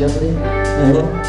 Jeopardy?